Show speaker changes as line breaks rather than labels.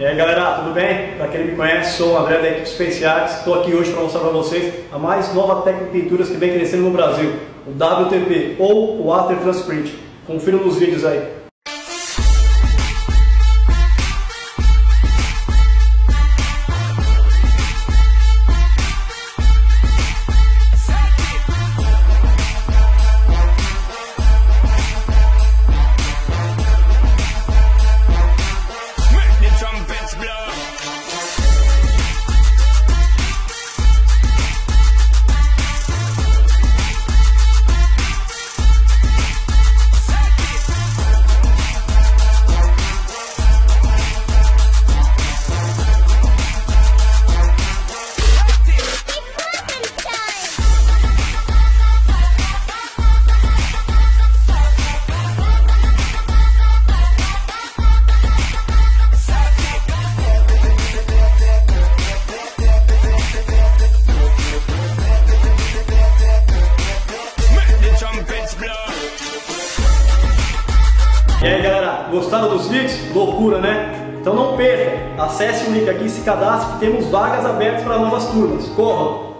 E aí galera, tudo bem? Para quem me conhece, sou o André da equipe Space Arts. Estou aqui hoje para mostrar para vocês a mais nova técnica de pinturas que vem crescendo no Brasil, o WTP ou o Water Transprint. Confira nos vídeos aí. E aí galera, gostaram dos vídeos? Loucura, né? Então não perca, acesse o link aqui e se cadastre que temos vagas abertas para novas turmas. Corram!